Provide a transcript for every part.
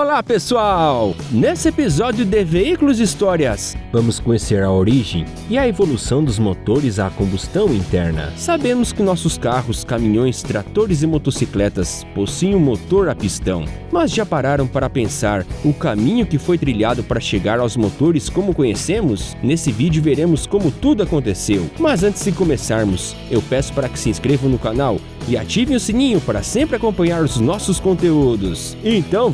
Olá pessoal! Nesse episódio de Veículos e Histórias, vamos conhecer a origem e a evolução dos motores a combustão interna. Sabemos que nossos carros, caminhões, tratores e motocicletas possuem um motor a pistão, mas já pararam para pensar o caminho que foi trilhado para chegar aos motores como conhecemos? Nesse vídeo veremos como tudo aconteceu. Mas antes de começarmos, eu peço para que se inscrevam no canal e ativem o sininho para sempre acompanhar os nossos conteúdos. Então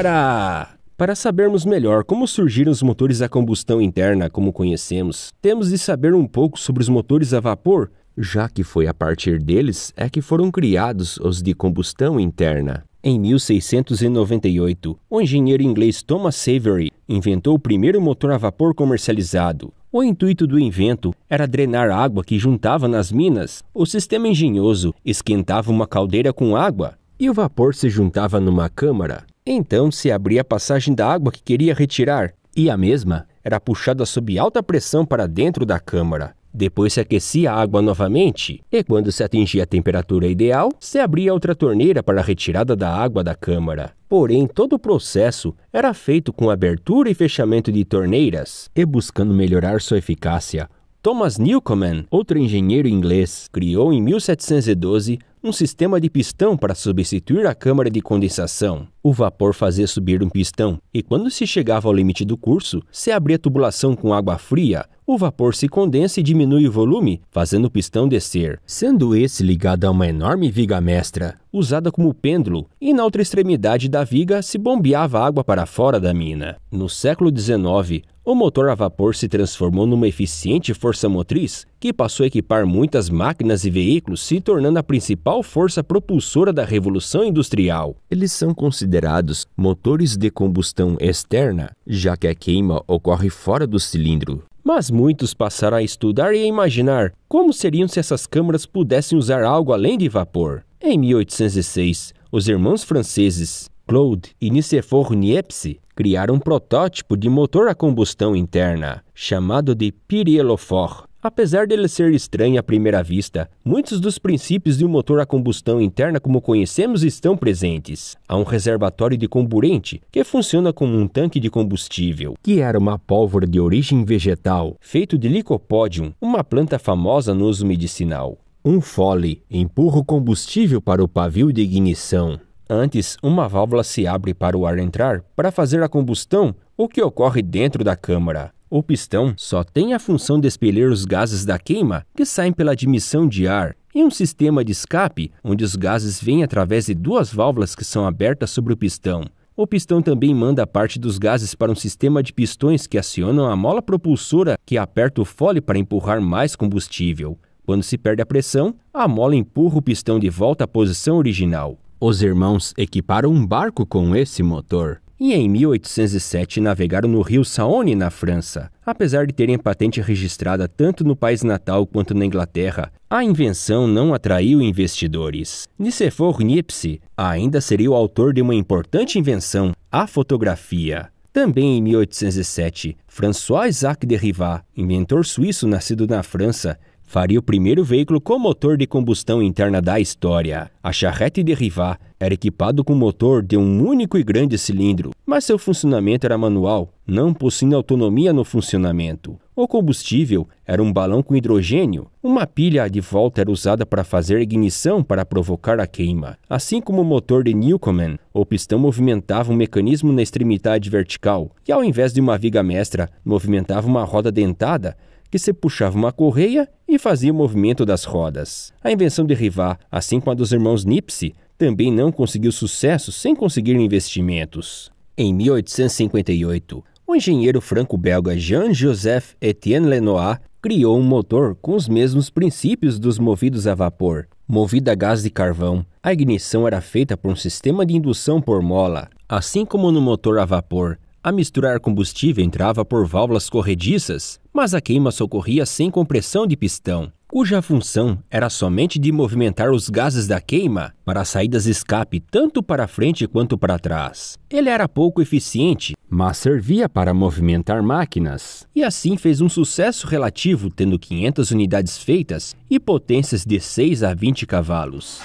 vambora! Para sabermos melhor como surgiram os motores a combustão interna como conhecemos, temos de saber um pouco sobre os motores a vapor, já que foi a partir deles é que foram criados os de combustão interna. Em 1698, o engenheiro inglês Thomas Savery inventou o primeiro motor a vapor comercializado, o intuito do invento era drenar água que juntava nas minas. O sistema engenhoso esquentava uma caldeira com água e o vapor se juntava numa câmara. Então se abria a passagem da água que queria retirar e a mesma era puxada sob alta pressão para dentro da câmara. Depois se aquecia a água novamente e, quando se atingia a temperatura ideal, se abria outra torneira para a retirada da água da câmara. Porém, todo o processo era feito com abertura e fechamento de torneiras e buscando melhorar sua eficácia. Thomas Newcomen, outro engenheiro inglês, criou em 1712 um sistema de pistão para substituir a câmara de condensação. O vapor fazia subir um pistão e, quando se chegava ao limite do curso, se abria a tubulação com água fria, o vapor se condensa e diminui o volume, fazendo o pistão descer, sendo esse ligado a uma enorme viga mestra, usada como pêndulo, e na outra extremidade da viga se bombeava água para fora da mina. No século XIX, o motor a vapor se transformou numa eficiente força motriz que passou a equipar muitas máquinas e veículos, se tornando a principal força propulsora da revolução industrial. Eles são considerados motores de combustão externa, já que a queima ocorre fora do cilindro. Mas muitos passaram a estudar e a imaginar como seriam se essas câmaras pudessem usar algo além de vapor. Em 1806, os irmãos franceses Claude e Nicéphore Niepce criaram um protótipo de motor a combustão interna, chamado de Pyrielofort. Apesar dele ser estranho à primeira vista, muitos dos princípios de um motor a combustão interna como conhecemos estão presentes. Há um reservatório de comburente, que funciona como um tanque de combustível, que era uma pólvora de origem vegetal, feito de licopodium, uma planta famosa no uso medicinal. Um fole empurra o combustível para o pavio de ignição. Antes, uma válvula se abre para o ar entrar para fazer a combustão, o que ocorre dentro da câmara. O pistão só tem a função de expelir os gases da queima que saem pela admissão de ar e um sistema de escape onde os gases vêm através de duas válvulas que são abertas sobre o pistão. O pistão também manda parte dos gases para um sistema de pistões que acionam a mola propulsora que aperta o fole para empurrar mais combustível. Quando se perde a pressão, a mola empurra o pistão de volta à posição original. Os irmãos equiparam um barco com esse motor e em 1807 navegaram no rio Saône, na França. Apesar de terem patente registrada tanto no país natal quanto na Inglaterra, a invenção não atraiu investidores. Nicéphore Niepce ainda seria o autor de uma importante invenção, a fotografia. Também em 1807, François Isaac de Rivat, inventor suíço nascido na França, faria o primeiro veículo com motor de combustão interna da história. A charrete de Rivat era equipado com motor de um único e grande cilindro, mas seu funcionamento era manual, não possuindo autonomia no funcionamento. O combustível era um balão com hidrogênio. Uma pilha de volta era usada para fazer ignição para provocar a queima. Assim como o motor de Newcomen, o pistão movimentava um mecanismo na extremidade vertical, e ao invés de uma viga mestra, movimentava uma roda dentada que se puxava uma correia e fazia o movimento das rodas. A invenção de Rivat, assim como a dos irmãos Nipsey, também não conseguiu sucesso sem conseguir investimentos. Em 1858, o engenheiro franco-belga Jean-Joseph Etienne Lenoir criou um motor com os mesmos princípios dos movidos a vapor. Movida a gás de carvão, a ignição era feita por um sistema de indução por mola, assim como no motor a vapor. A misturar combustível entrava por válvulas corrediças, mas a queima socorria sem compressão de pistão, cuja função era somente de movimentar os gases da queima para saídas escape tanto para frente quanto para trás. Ele era pouco eficiente, mas servia para movimentar máquinas, e assim fez um sucesso relativo, tendo 500 unidades feitas e potências de 6 a 20 cavalos.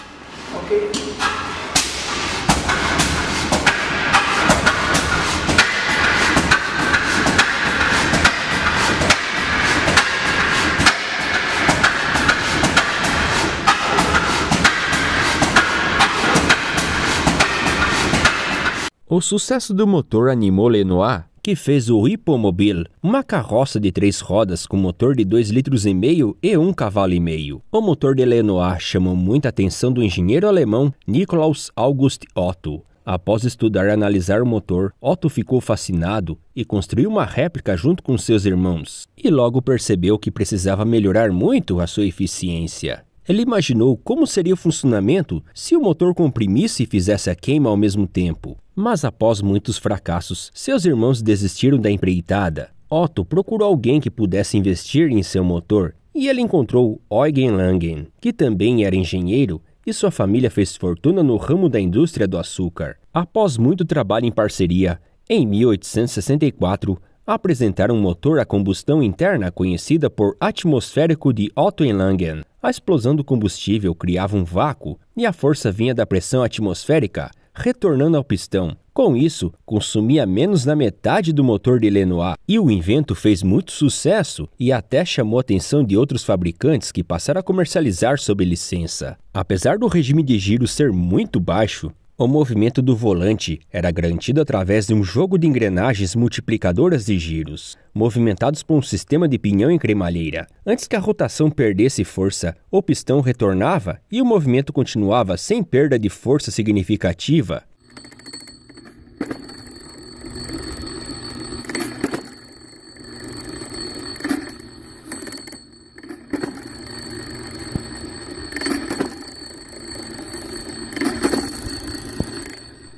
Okay. O sucesso do motor animou Lenoir, que fez o Hippomobile, uma carroça de três rodas com motor de 2,5 litros e meio e um cavalo e meio. O motor de Lenoir chamou muita atenção do engenheiro alemão Nikolaus August Otto. Após estudar e analisar o motor, Otto ficou fascinado e construiu uma réplica junto com seus irmãos, e logo percebeu que precisava melhorar muito a sua eficiência. Ele imaginou como seria o funcionamento se o motor comprimisse e fizesse a queima ao mesmo tempo. Mas após muitos fracassos, seus irmãos desistiram da empreitada. Otto procurou alguém que pudesse investir em seu motor e ele encontrou Eugen Langen, que também era engenheiro e sua família fez fortuna no ramo da indústria do açúcar. Após muito trabalho em parceria, em 1864, apresentaram um motor a combustão interna conhecida por atmosférico de Otto Langen. A explosão do combustível criava um vácuo e a força vinha da pressão atmosférica, retornando ao pistão. Com isso, consumia menos da metade do motor de Lenoir, e o invento fez muito sucesso e até chamou a atenção de outros fabricantes que passaram a comercializar sob licença. Apesar do regime de giro ser muito baixo, o movimento do volante era garantido através de um jogo de engrenagens multiplicadoras de giros, movimentados por um sistema de pinhão em cremalheira. Antes que a rotação perdesse força, o pistão retornava e o movimento continuava sem perda de força significativa.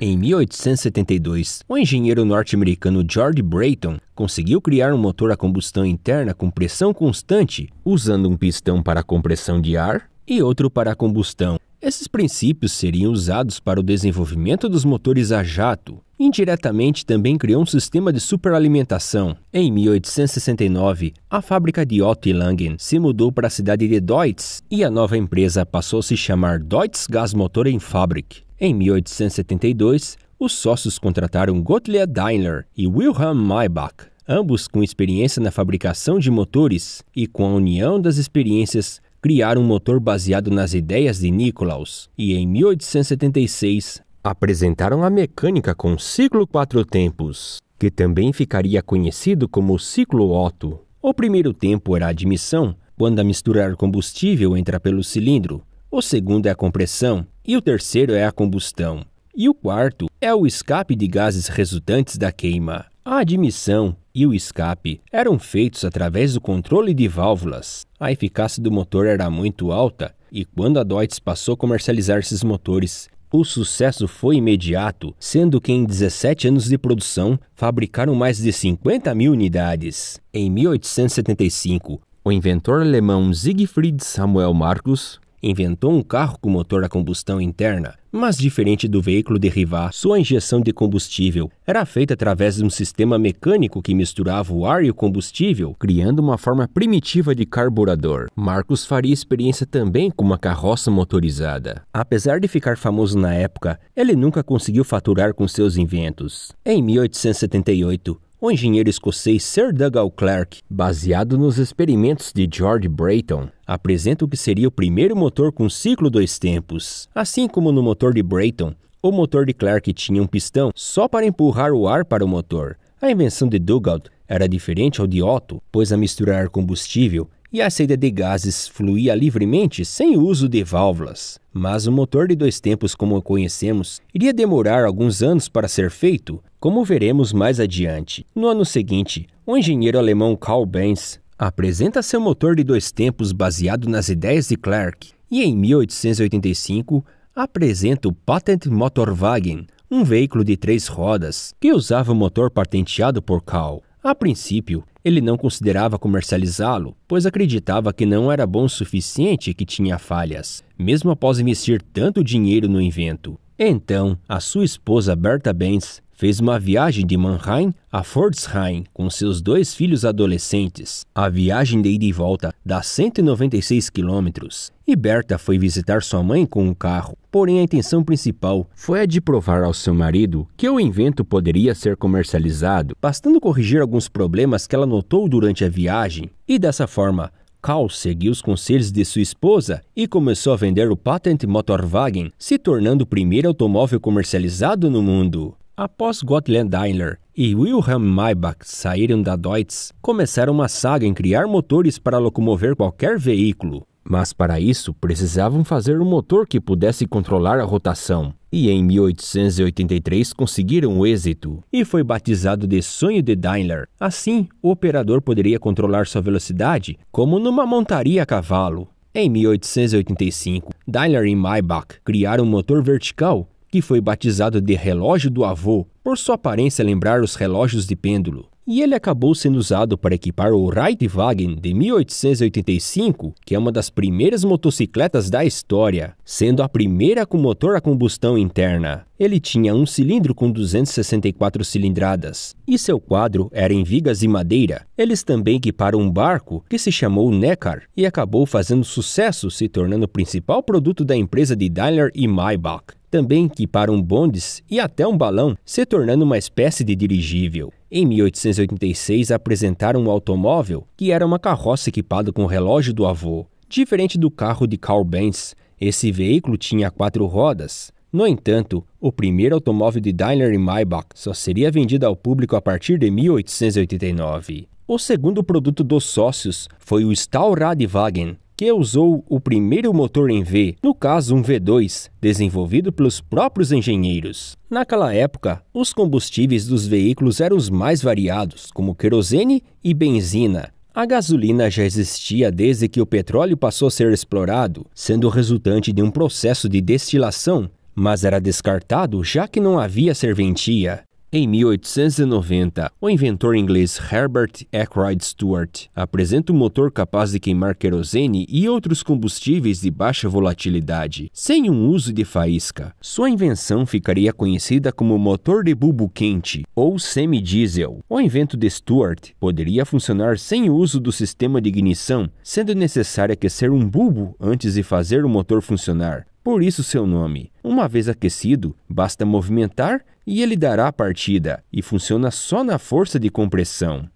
Em 1872, o engenheiro norte-americano George Brayton conseguiu criar um motor a combustão interna com pressão constante, usando um pistão para compressão de ar e outro para combustão. Esses princípios seriam usados para o desenvolvimento dos motores a jato. Indiretamente, também criou um sistema de superalimentação. Em 1869, a fábrica de Otto Langen se mudou para a cidade de Deutz e a nova empresa passou a se chamar Deutz Gasmotoren Fabrik. Em 1872, os sócios contrataram Gottlieb Daimler e Wilhelm Maybach, ambos com experiência na fabricação de motores, e com a união das experiências, criaram um motor baseado nas ideias de Nikolaus. E em 1876, apresentaram a mecânica com ciclo quatro tempos, que também ficaria conhecido como ciclo Otto. O primeiro tempo era a admissão, quando a misturar combustível entra pelo cilindro. O segundo é a compressão, e o terceiro é a combustão. E o quarto é o escape de gases resultantes da queima. A admissão e o escape eram feitos através do controle de válvulas. A eficácia do motor era muito alta e quando a Deutz passou a comercializar esses motores, o sucesso foi imediato, sendo que em 17 anos de produção fabricaram mais de 50 mil unidades. Em 1875, o inventor alemão Siegfried Samuel Marcus inventou um carro com motor a combustão interna, mas diferente do veículo derivado, sua injeção de combustível era feita através de um sistema mecânico que misturava o ar e o combustível, criando uma forma primitiva de carburador. Marcos faria experiência também com uma carroça motorizada. Apesar de ficar famoso na época, ele nunca conseguiu faturar com seus inventos. Em 1878, o engenheiro escocês Sir Dougal Clark, baseado nos experimentos de George Brayton, apresenta o que seria o primeiro motor com ciclo dois tempos. Assim como no motor de Brayton, o motor de Clark tinha um pistão só para empurrar o ar para o motor. A invenção de Dougal era diferente ao de Otto, pois a misturar combustível e a saída de gases fluía livremente sem o uso de válvulas. Mas o motor de dois tempos, como o conhecemos, iria demorar alguns anos para ser feito, como veremos mais adiante. No ano seguinte, o engenheiro alemão Karl Benz apresenta seu motor de dois tempos baseado nas ideias de Clark e, em 1885, apresenta o Patent Motorwagen, um veículo de três rodas que usava o motor patenteado por Karl. A princípio, ele não considerava comercializá-lo, pois acreditava que não era bom o suficiente e que tinha falhas, mesmo após investir tanto dinheiro no invento. Então, a sua esposa Berta Benz fez uma viagem de Mannheim a Pforzheim com seus dois filhos adolescentes. A viagem de ida e volta dá 196 quilômetros e Berta foi visitar sua mãe com um carro. Porém, a intenção principal foi a de provar ao seu marido que o invento poderia ser comercializado, bastando corrigir alguns problemas que ela notou durante a viagem. E dessa forma, Carl seguiu os conselhos de sua esposa e começou a vender o Patent Motorwagen, se tornando o primeiro automóvel comercializado no mundo. Após Gottlieb Daimler e Wilhelm Maybach saíram da Deutz, começaram uma saga em criar motores para locomover qualquer veículo. Mas para isso precisavam fazer um motor que pudesse controlar a rotação. E em 1883 conseguiram o êxito, e foi batizado de Sonho de Daimler. Assim, o operador poderia controlar sua velocidade como numa montaria a cavalo. Em 1885, Daimler e Maybach criaram um motor vertical que foi batizado de relógio do avô por sua aparência lembrar os relógios de pêndulo e ele acabou sendo usado para equipar o Reitwagen de 1885, que é uma das primeiras motocicletas da história, sendo a primeira com motor a combustão interna. Ele tinha um cilindro com 264 cilindradas, e seu quadro era em vigas e madeira. Eles também equiparam um barco que se chamou Neckar e acabou fazendo sucesso, se tornando o principal produto da empresa de Daimler e Maybach. Também equiparam bondes e até um balão, se tornando uma espécie de dirigível. Em 1886, apresentaram um automóvel que era uma carroça equipada com o relógio do avô. Diferente do carro de Carl Benz, esse veículo tinha quatro rodas. No entanto, o primeiro automóvel de Daimler e Maybach só seria vendido ao público a partir de 1889. O segundo produto dos sócios foi o Stahlradwagen, que usou o primeiro motor em V, no caso um V2, desenvolvido pelos próprios engenheiros. Naquela época, os combustíveis dos veículos eram os mais variados, como querosene e benzina. A gasolina já existia desde que o petróleo passou a ser explorado, sendo resultante de um processo de destilação, mas era descartado já que não havia serventia. Em 1890, o inventor inglês Herbert Ackroyd Stewart apresenta um motor capaz de queimar querosene e outros combustíveis de baixa volatilidade, sem um uso de faísca. Sua invenção ficaria conhecida como motor de bulbo quente ou semi-diesel. O invento de Stewart poderia funcionar sem o uso do sistema de ignição, sendo necessário aquecer um bulbo antes de fazer o motor funcionar. Por isso seu nome. Uma vez aquecido, basta movimentar e ele dará a partida, e funciona só na força de compressão.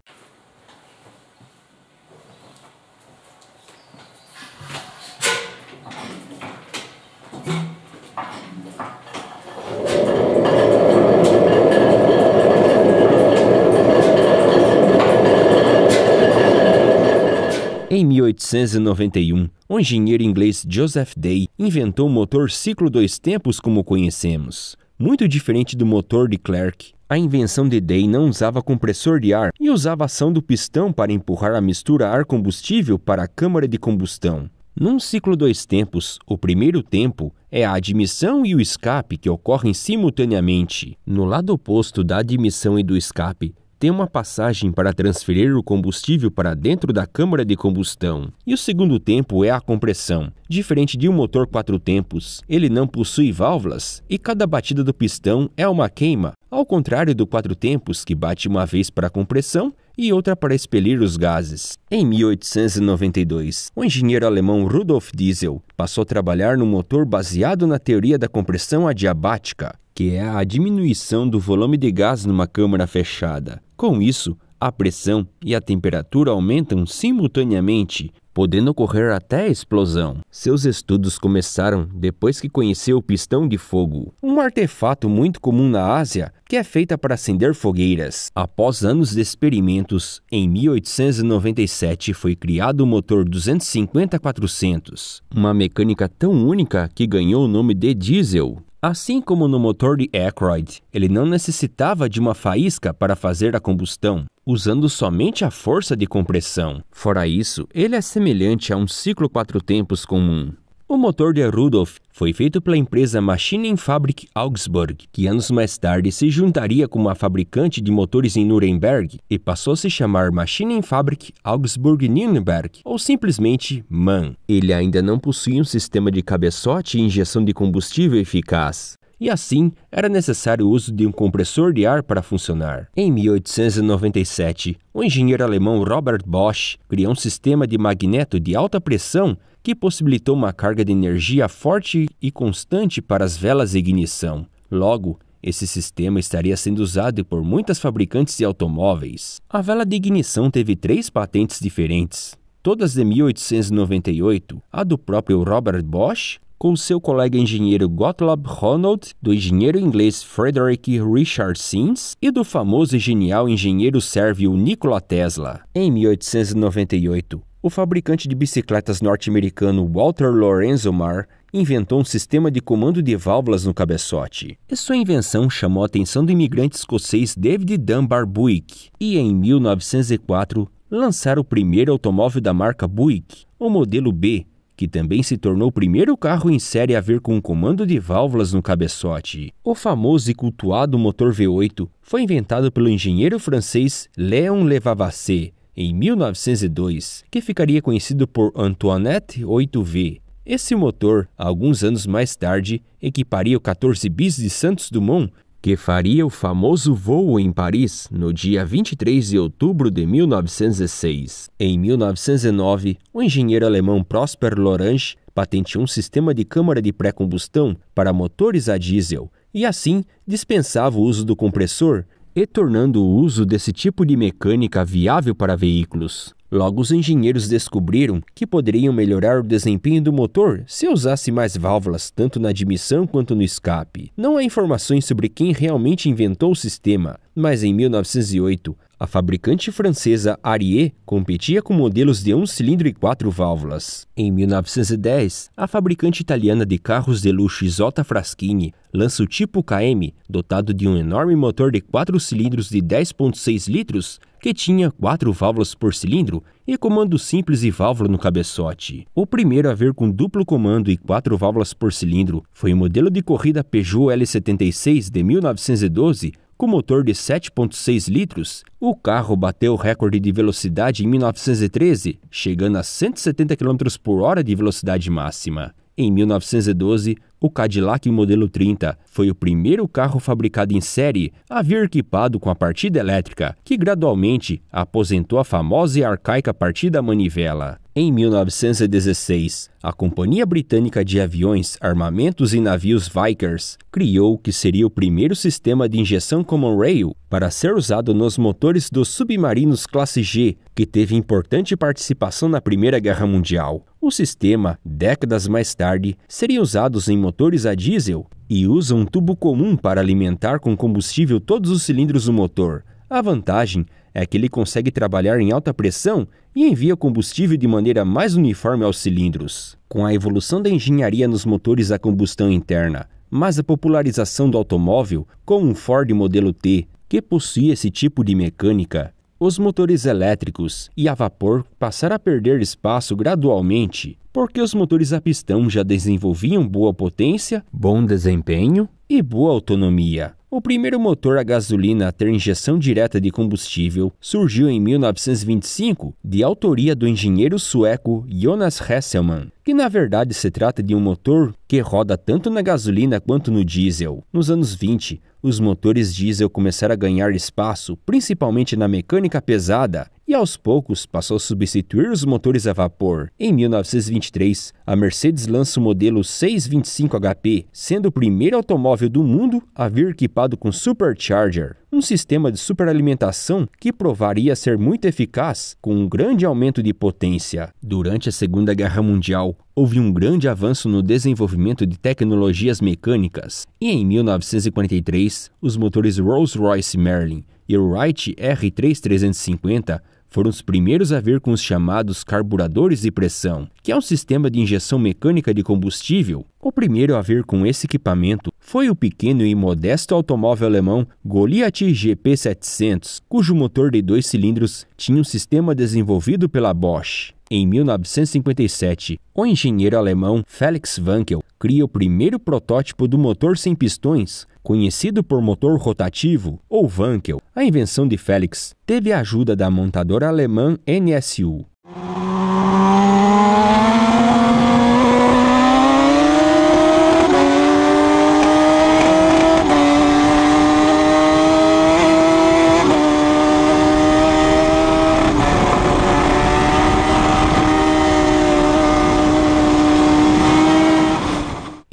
Em 1891, o engenheiro inglês Joseph Day inventou o motor ciclo dois tempos como conhecemos. Muito diferente do motor de Clerk, a invenção de Day não usava compressor de ar e usava ação do pistão para empurrar a mistura ar-combustível para a câmara de combustão. Num ciclo dois tempos, o primeiro tempo é a admissão e o escape que ocorrem simultaneamente. No lado oposto da admissão e do escape, tem uma passagem para transferir o combustível para dentro da câmara de combustão. E o segundo tempo é a compressão. Diferente de um motor quatro tempos, ele não possui válvulas e cada batida do pistão é uma queima, ao contrário do quatro tempos que bate uma vez para a compressão e outra para expelir os gases. Em 1892, o engenheiro alemão Rudolf Diesel passou a trabalhar no motor baseado na teoria da compressão adiabática, que é a diminuição do volume de gás numa câmara fechada. Com isso, a pressão e a temperatura aumentam simultaneamente, podendo ocorrer até a explosão. Seus estudos começaram depois que conheceu o pistão de fogo, um artefato muito comum na Ásia que é feita para acender fogueiras. Após anos de experimentos, em 1897 foi criado o motor 250-400, uma mecânica tão única que ganhou o nome de diesel. Assim como no motor de Ackroyd, ele não necessitava de uma faísca para fazer a combustão, usando somente a força de compressão. Fora isso, ele é semelhante a um ciclo quatro tempos comum. O motor de Rudolf foi feito pela empresa Maschinenfabrik Augsburg, que anos mais tarde se juntaria com uma fabricante de motores em Nuremberg e passou a se chamar Maschinenfabrik Augsburg-Nürnberg, ou simplesmente MAN. Ele ainda não possuía um sistema de cabeçote e injeção de combustível eficaz e assim era necessário o uso de um compressor de ar para funcionar. Em 1897, o engenheiro alemão Robert Bosch criou um sistema de magneto de alta pressão que possibilitou uma carga de energia forte e constante para as velas de ignição. Logo, esse sistema estaria sendo usado por muitas fabricantes de automóveis. A vela de ignição teve três patentes diferentes, todas de 1898, a do próprio Robert Bosch, com seu colega engenheiro Gottlob Ronald, do engenheiro inglês Frederick Richard Sims e do famoso e genial engenheiro sérvio Nikola Tesla. Em 1898, o fabricante de bicicletas norte-americano Walter Lorenzo Marr inventou um sistema de comando de válvulas no cabeçote. E sua invenção chamou a atenção do imigrante escocês David Dunbar Buick, e em 1904 lançaram o primeiro automóvel da marca Buick, o modelo B, que também se tornou o primeiro carro em série a ver com um comando de válvulas no cabeçote. O famoso e cultuado motor V8 foi inventado pelo engenheiro francês Léon Levavasseur em 1902, que ficaria conhecido por Antoinette 8V. Esse motor, alguns anos mais tarde, equiparia o 14 bis de Santos Dumont, que faria o famoso voo em Paris no dia 23 de outubro de 1906. Em 1909, o engenheiro alemão Prosper Lorange patenteou um sistema de câmara de pré-combustão para motores a diesel e assim dispensava o uso do compressor, e tornando o uso desse tipo de mecânica viável para veículos. Logo, os engenheiros descobriram que poderiam melhorar o desempenho do motor se usasse mais válvulas, tanto na admissão quanto no escape. Não há informações sobre quem realmente inventou o sistema, mas em 1908, a fabricante francesa Arié competia com modelos de um cilindro e quatro válvulas. Em 1910, a fabricante italiana de carros de luxo Isotta Fraschini lança o tipo KM, dotado de um enorme motor de quatro cilindros de 10,6 litros, que tinha quatro válvulas por cilindro e comando simples e válvula no cabeçote. O primeiro a ver com duplo comando e quatro válvulas por cilindro foi o modelo de corrida Peugeot L76 de 1912, com motor de 7,6 litros, o carro bateu o recorde de velocidade em 1913, chegando a 170 km por hora de velocidade máxima. Em 1912, o Cadillac modelo 30 foi o primeiro carro fabricado em série a vir equipado com a partida elétrica, que gradualmente aposentou a famosa e arcaica partida manivela. Em 1916, a Companhia Britânica de Aviões, Armamentos e Navios Vickers criou o que seria o primeiro sistema de injeção Common Rail para ser usado nos motores dos submarinos classe G, que teve importante participação na Primeira Guerra Mundial. O sistema, décadas mais tarde, seria usado em motores a diesel e usa um tubo comum para alimentar com combustível todos os cilindros do motor. A vantagem é que ele consegue trabalhar em alta pressão e envia combustível de maneira mais uniforme aos cilindros. Com a evolução da engenharia nos motores a combustão interna, mas a popularização do automóvel, como um Ford modelo T, que possui esse tipo de mecânica, os motores elétricos e a vapor passaram a perder espaço gradualmente, porque os motores a pistão já desenvolviam boa potência, bom desempenho e boa autonomia. O primeiro motor a gasolina a ter injeção direta de combustível surgiu em 1925, de autoria do engenheiro sueco Jonas Hesselmann, que na verdade se trata de um motor que roda tanto na gasolina quanto no diesel. Nos anos 20, os motores diesel começaram a ganhar espaço, principalmente na mecânica pesada, e aos poucos passou a substituir os motores a vapor. Em 1923, a Mercedes lança o modelo 625 HP, sendo o primeiro automóvel do mundo a vir equipado com Supercharger, um sistema de superalimentação que provaria ser muito eficaz com um grande aumento de potência. Durante a Segunda Guerra Mundial, houve um grande avanço no desenvolvimento de tecnologias mecânicas, e em 1943, os motores Rolls-Royce Merlin e Wright R3350 foram os primeiros a vir com os chamados carburadores de pressão, que é um sistema de injeção mecânica de combustível. O primeiro a vir com esse equipamento foi o pequeno e modesto automóvel alemão Goliath GP700, cujo motor de dois cilindros tinha um sistema desenvolvido pela Bosch. Em 1957, o engenheiro alemão Felix Wankel cria o primeiro protótipo do motor sem pistões, conhecido por motor rotativo ou Wankel. A invenção de Felix teve a ajuda da montadora alemã NSU.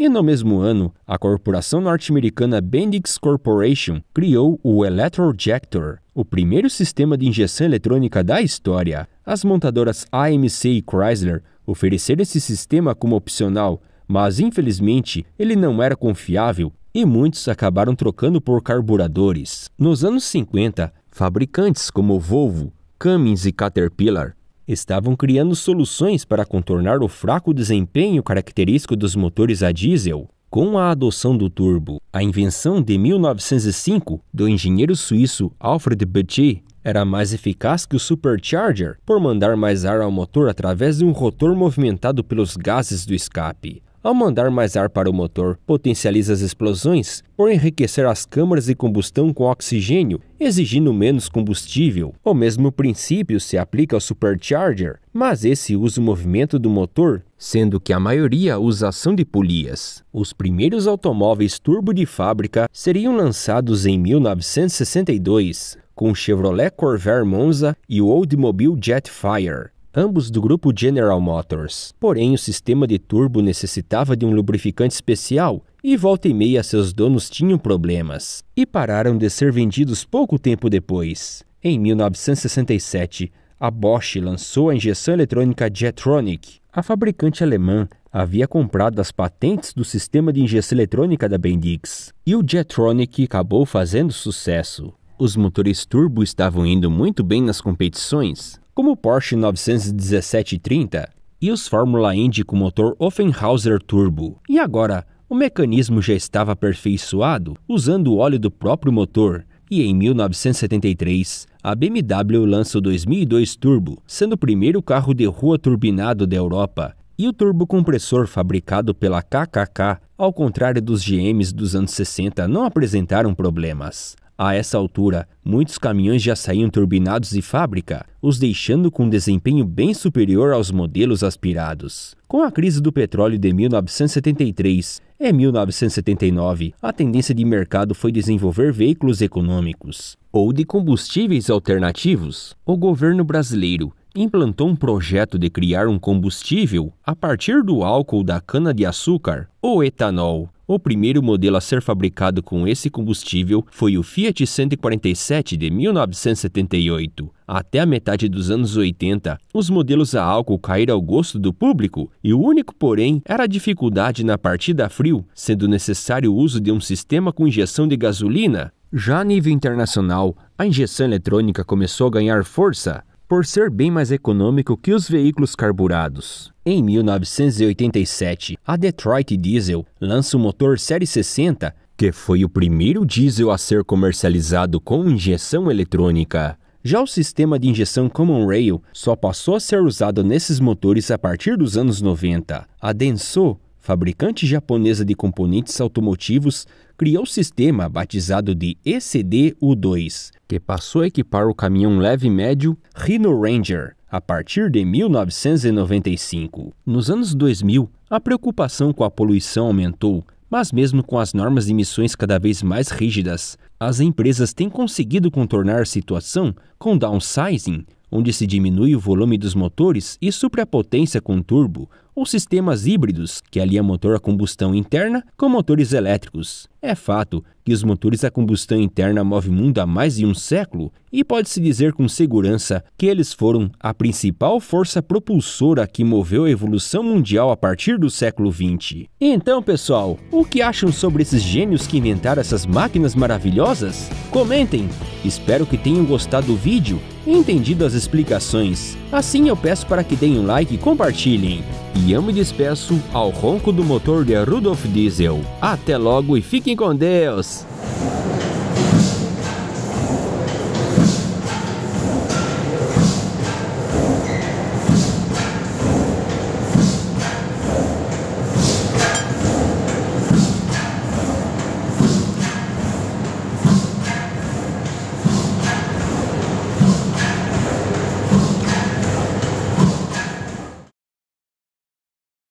No mesmo ano, a corporação norte-americana Bendix Corporation criou o Electrojector, o primeiro sistema de injeção eletrônica da história. As montadoras AMC e Chrysler ofereceram esse sistema como opcional, mas infelizmente ele não era confiável e muitos acabaram trocando por carburadores. Nos anos 50, fabricantes como Volvo, Cummins e Caterpillar estavam criando soluções para contornar o fraco desempenho característico dos motores a diesel. Com a adoção do turbo, a invenção de 1905 do engenheiro suíço Alfred Betty era mais eficaz que o supercharger por mandar mais ar ao motor através de um rotor movimentado pelos gases do escape. Ao mandar mais ar para o motor, potencializa as explosões por enriquecer as câmaras de combustão com oxigênio, exigindo menos combustível. O mesmo princípio se aplica ao supercharger, mas esse usa o movimento do motor, sendo que a maioria usa ação de polias. Os primeiros automóveis turbo de fábrica seriam lançados em 1962, com o Chevrolet Corvair Monza e o Oldsmobile Jetfire ambos do grupo General Motors. Porém, o sistema de turbo necessitava de um lubrificante especial e volta e meia seus donos tinham problemas e pararam de ser vendidos pouco tempo depois. Em 1967, a Bosch lançou a injeção eletrônica Jetronic. A fabricante alemã havia comprado as patentes do sistema de injeção eletrônica da Bendix e o Jetronic acabou fazendo sucesso. Os motores turbo estavam indo muito bem nas competições, como o Porsche 917-30 e os Fórmula Indy com motor Offenhauser Turbo. E agora, o mecanismo já estava aperfeiçoado usando o óleo do próprio motor, e em 1973, a BMW lança o 2002 Turbo, sendo o primeiro carro de rua turbinado da Europa, e o turbocompressor fabricado pela KKK, ao contrário dos GMs dos anos 60, não apresentaram problemas. A essa altura, muitos caminhões já saíam turbinados de fábrica, os deixando com um desempenho bem superior aos modelos aspirados. Com a crise do petróleo de 1973 e 1979, a tendência de mercado foi desenvolver veículos econômicos ou de combustíveis alternativos. O governo brasileiro implantou um projeto de criar um combustível a partir do álcool da cana-de-açúcar, ou etanol, o primeiro modelo a ser fabricado com esse combustível foi o Fiat 147 de 1978. Até a metade dos anos 80, os modelos a álcool caíram ao gosto do público e o único, porém, era a dificuldade na partida a frio, sendo necessário o uso de um sistema com injeção de gasolina. Já a nível internacional, a injeção eletrônica começou a ganhar força, por ser bem mais econômico que os veículos carburados. Em 1987, a Detroit Diesel lança o motor Série 60, que foi o primeiro diesel a ser comercializado com injeção eletrônica. Já o sistema de injeção Common Rail só passou a ser usado nesses motores a partir dos anos 90. A Denso fabricante japonesa de componentes automotivos, criou o sistema batizado de ECD-U2, que passou a equipar o caminhão leve médio Rhino Ranger a partir de 1995. Nos anos 2000, a preocupação com a poluição aumentou, mas mesmo com as normas de emissões cada vez mais rígidas, as empresas têm conseguido contornar a situação com downsizing, onde se diminui o volume dos motores e supre a potência com turbo, ou sistemas híbridos, que aliam motor a combustão interna com motores elétricos. É fato que os motores a combustão interna movem o mundo há mais de um século e pode-se dizer com segurança que eles foram a principal força propulsora que moveu a evolução mundial a partir do século XX. Então, pessoal, o que acham sobre esses gênios que inventaram essas máquinas maravilhosas? Comentem! Espero que tenham gostado do vídeo e entendido as explicações. Assim eu peço para que deem um like e compartilhem. E eu me despeço ao ronco do motor de Rudolf Diesel. Até logo e fiquem com Deus!